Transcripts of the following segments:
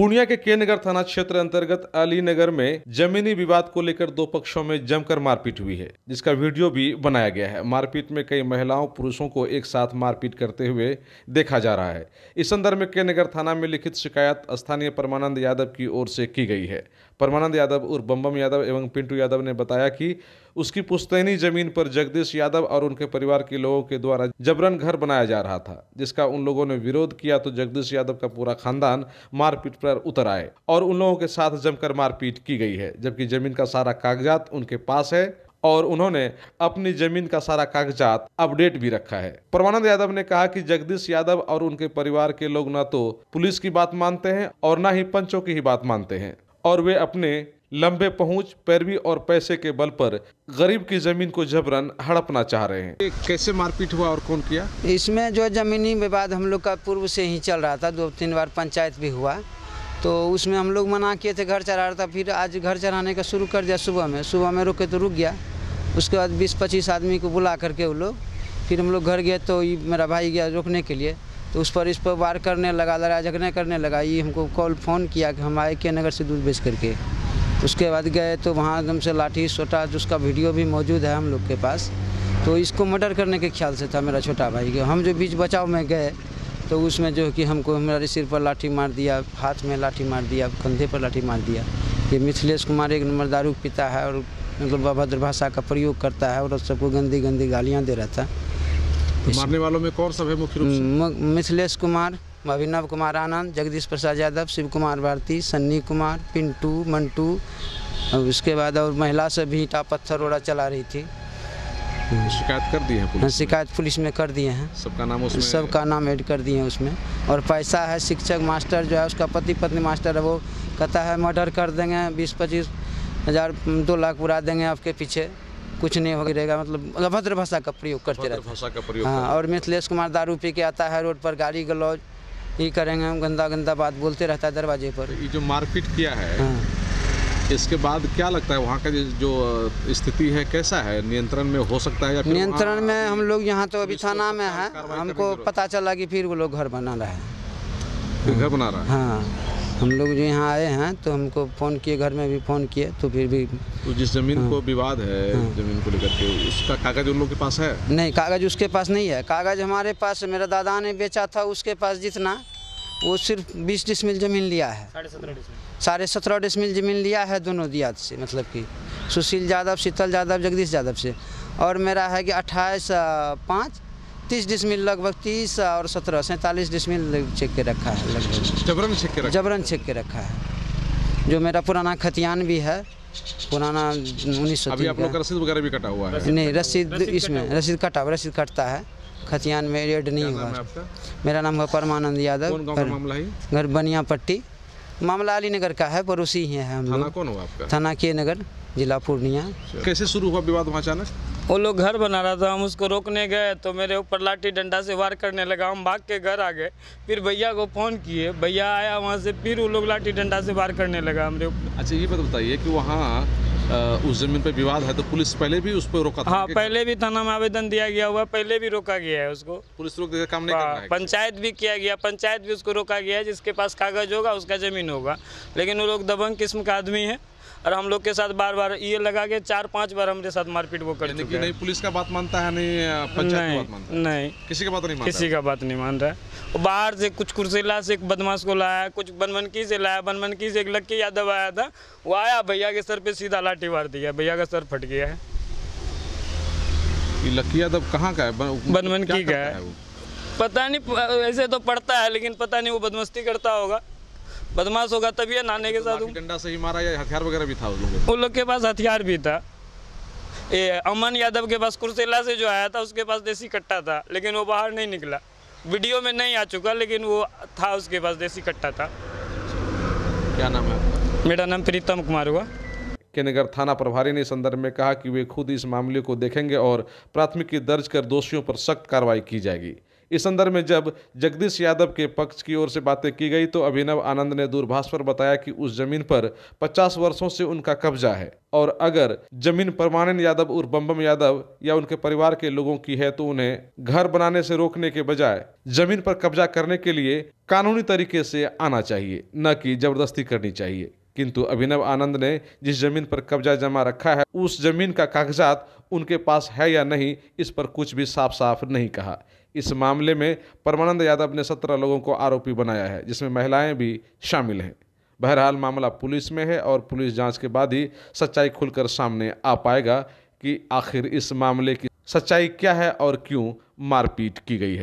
पूर्णिया के के नगर थाना क्षेत्र अंतर्गत अली नगर में जमीनी विवाद को लेकर दो पक्षों में जमकर मारपीट हुई है, जिसका वीडियो भी बनाया गया है। मारपीट में कई महिलाओं, पुरुषों को एक साथ मारपीट करते हुए देखा जा रहा है। इस संदर्भ में के नगर थाना में लिखित शिकायत स्थानीय परमानंद यादव की ओर से की गई है। परमानंद यादव उर्फ़ बम्बम यादव एवं पिंटू यादव ने बताया कि उसकी पुश्तैनी ज़मीन पर जगदीश यादव और उनके परिवार के लोगों के द्वारा जबरन घर बनाया जा रहा था, जिसका उन लोगों ने विरोध किया तो जगदीश यादव का पूरा खानदान मारपीट पर उतर आए और उन लोगों के साथ जमकर मारपीट की गई है, जबकि ज़मीन का सारा कागजात उनके पास है और उन्होंने अपनी ज़मीन का सारा कागजात अपडेट भी रखा है। परमानंद यादव ने कहा कि जगदीश यादव और उनके परिवार के लोग न तो पुलिस की बात मानते हैं और न ही पंचों की ही बात मानते हैं। और वे अपने लंबे पहुँच पैरवी और पैसे के बल पर गरीब की ज़मीन को जबरन हड़पना चाह रहे हैं। कैसे मारपीट हुआ और कौन किया? इसमें जो ज़मीनी विवाद हम लोग का पूर्व से ही चल रहा था दो तीन बार पंचायत भी हुआ। तो उसमें हम लोग मना किए थे घर चढ़ा रहा था फिर आज घर चढ़ाने का शुरू कर दिया सुबह में। सुबह में रुके तो रुक गया। उसके बाद बीस पच्चीस आदमी को बुला करके वो लोग फिर हम लोग घर गए तो मेरा भाई गया रोकने के लिए। तो उस पर इस पर वार करने लगा, लड़ाई झगड़े करने लगा। ये हमको कॉल, फ़ोन किया कि हम आए के नगर से दूध बेच करके। उसके बाद गए तो वहाँ एकदम से लाठी सोटा जिसका वीडियो भी मौजूद है हम लोग के पास। तो इसको मर्डर करने के ख्याल से था मेरा छोटा भाई के। हम जो बीच बचाव में गए तो उसमें जो है कि हमको हमारे सिर पर लाठी मार दिया, हाथ में लाठी मार दिया, कंधे पर लाठी मार दिया। ये मिथिलेश कुमार एक नंबर दारू पीता है और मतलब अभद्र भाषा का प्रयोग करता है और सबको गंदी गंदी गालियाँ दे रहा था तो मारने वालों में कौन सब है मुख्य रूप से? मिथिलेश कुमार अभिनव कुमार आनंद जगदीश प्रसाद यादव शिव कुमार भारती सन्नी कुमार पिंटू मंटू और उसके बाद और महिला से भी ईटा पत्थर ओड़ा चला रही थी। शिकायत कर दी है हाँ, पुलिस शिकायत पुलिस में कर दिए हैं। सबका नाम उसमें सबका नाम ऐड कर दिए हैं उसमें। और पैसा है शिक्षक मास्टर जो है उसका पति पत्नी मास्टर है वो कहता है मर्डर कर देंगे बीस पच्चीस हज़ार दो लाख उड़ा देंगे आपके पीछे। कुछ नहीं हो रहेगा मतलब अभद्र भाषा का प्रयोग करते रहते हैं। भाषा का प्रयोग हाँ और मिथिलेश कुमार दारू पी के आता है रोड पर गाड़ी गलौज ये करेंगे हम गंदा गंदा बात बोलते रहता है दरवाजे पर। ये जो मारपीट किया है हाँ। इसके बाद क्या लगता है वहाँ का जो- जो स्थिति है कैसा है? नियंत्रण में हो सकता है या नियंत्रण में हम लोग यहाँ तो अभी थाना में है। हमको पता चला कि फिर वो लोग घर बना रहे हैं। घर बना रहा है? हाँ। हम लोग जो यहाँ आए हैं तो हमको फ़ोन किए घर में भी फ़ोन किए तो फिर भी तो जिस ज़मीन हाँ, को विवाद है हाँ, ज़मीन को लेकर के उसका कागज़ उन लोग के पास है? नहीं कागज़ उसके पास नहीं है। कागज़ हमारे पास मेरा दादा ने बेचा था उसके पास जितना वो सिर्फ़ बीस डिसमिल ज़मीन लिया है। साढ़े सत्रह डिसमिल। ज़मीन लिया है दोनों दियात से मतलब कि सुशील यादव शीतल यादव जगदीश यादव से। और मेरा है कि अट्ठाईस पाँच तीस डिसमिल लगभग तीस और सत्रह सैंतालीस डिसमिल चेक के रखा है लगभग। जबरन छेक के रखा जबरन छेक के रखा है। जो मेरा पुराना खतियान भी है पुराना उन्नीस सौ अभी आप लोग का। रसीद वगैरह भी कटा हुआ है? नहीं रसीद इसमें रसीद कटा हुआ रसीद कटता है। खतियान में रेड नहीं हुआ मेरा नाम है परमानंद यादव है? घर बनिया पट्टी मामला अली नगर का है पड़ोसी ही है हम थाना लोग। कौन हुआ आपका? थाना के नगर जिला पूर्णिया। कैसे शुरू हुआ विवाद वहाँ अचानक? वो लोग घर बना रहा था हम उसको रोकने गए तो मेरे ऊपर लाठी डंडा से वार करने लगा। हम भाग के घर आ गए फिर भैया को फ़ोन किए भैया आया वहाँ से फिर वो लोग लाठी डंडा से वार करने लगा हमरे ऊपर। अच्छा ये बात बताइए कि वहाँ उस ज़मीन पे विवाद है तो पुलिस पहले भी उस पर रोका था? हाँ पहले भी थाना में आवेदन दिया गया हुआ पहले भी रोका गया है उसको। पुलिस रोक देकर काम नहीं करना हाँ, है पंचायत भी किया गया पंचायत भी उसको रोका गया है जिसके पास कागज़ होगा उसका ज़मीन होगा। लेकिन वो लोग दबंग किस्म का आदमी है। और हम लोग के साथ बार बार ये लगा के चार पाँच बार हमारे साथ मारपीट वो कर चुके हैं। नहीं पुलिस का बात मानता है नहीं पंचायत की बात मानता नहीं है? नहीं। किसी की बात नहीं मानता? किसी का बात नहीं मान रहा है बाहर से कुछ कुर्सीला से एक बदमाश को लाया कुछ बनमनकी से लाया बनमनकी से एक लक्की यादव आया था वो आया भैया के सर पे सीधा लाठी मार दिया भैया का सर फट गया। है लक्की यादव कहाँ का है? बन- बनमनकी का है। पता नहीं ऐसे तो पढ़ता है लेकिन पता नहीं वो बदमस्ती करता होगा। बदमाश होगा तभी है नाने के साथ डंडा से ही मारा या हथियार वगैरह भी था उन लोग के? पास हथियार भी था। ये अमन यादव के पास कुर्सेला से जो आया था उसके पास देसी कट्टा था लेकिन वो बाहर नहीं निकला। वीडियो में नहीं आ चुका लेकिन वो था उसके पास देसी कट्टा था। क्या नाम है आपका? मेरा नाम प्रीतम कुमार हुआ। के नगर थाना प्रभारी ने इस संदर्भ में कहा कि वे खुद इस मामले को देखेंगे और प्राथमिकी दर्ज कर दोषियों पर सख्त कार्रवाई की जाएगी। इस संदर्भ में जब जगदीश यादव के पक्ष की ओर से बातें की गई तो अभिनव आनंद ने दूरभाष पर बताया कि उस ज़मीन पर 50 वर्षों से उनका कब्जा है। और अगर ज़मीन परमानंद यादव उर्फ़ बम्बम यादव या उनके परिवार के लोगों की है तो उन्हें घर बनाने से रोकने के बजाय ज़मीन पर कब्जा करने के लिए कानूनी तरीके से आना चाहिए, न कि ज़बरदस्ती करनी चाहिए। किंतु अभिनव आनंद ने जिस ज़मीन पर कब्जा जमा रखा है, उस ज़मीन का कागजात उनके पास है या नहीं, इस पर कुछ भी साफ़ साफ़ नहीं कहा। इस मामले में परमानंद यादव ने सत्रह लोगों को आरोपी बनाया है, जिसमें महिलाएँ भी शामिल हैं। बहरहाल, मामला पुलिस में है और पुलिस जाँच के बाद ही सच्चाई खुलकर सामने आ पाएगा कि आखिर इस मामले की सच्चाई क्या है और क्यों मारपीट की गई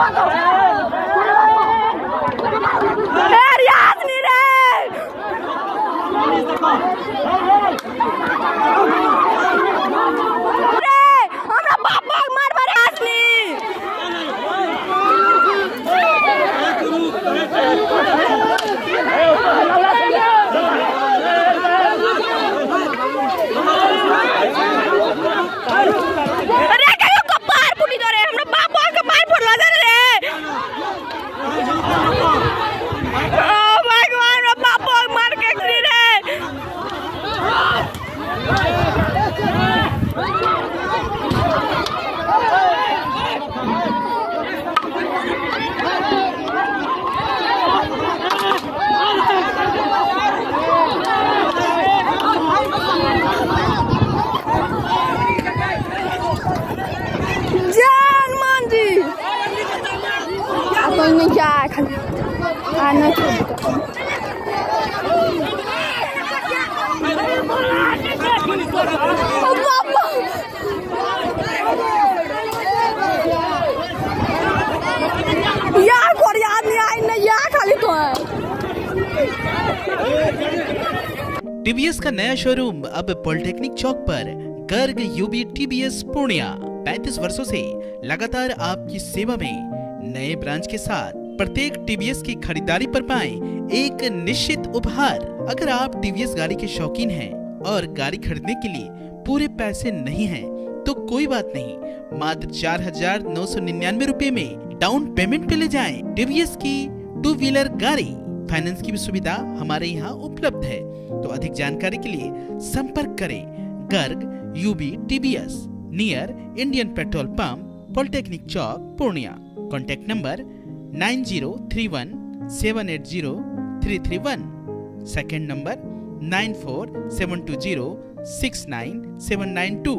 走走。है। टीवीएस का नया शोरूम अब पॉलिटेक्निक चौक पर। Garg, UB, TBS, Purnia. 35 वर्षों से लगातार आपकी सेवा में। नए ब्रांच के साथ प्रत्येक टीवीएस की खरीदारी पर पाएँ एक निश्चित उपहार। अगर आप टीवीएस गाड़ी के शौकीन हैं और गाड़ी खरीदने के लिए पूरे पैसे नहीं हैं तो कोई बात नहीं। मात्र चार हज़ार नौ सौ निन्यानवे रूपए में डाउन पेमेंट पे ले जाएँ टीवीएस की टू व्हीलर गाड़ी। फाइनेंस की भी सुविधा हमारे यहाँ उपलब्ध है। तो अधिक जानकारी के लिए संपर्क करें। Garg, UB, TBS, near, Indian petrol pump, polytechnic chowk, Purnia. Contact number nine zero three one seven eight zero three three one second number nine four seven two zero six nine seven nine two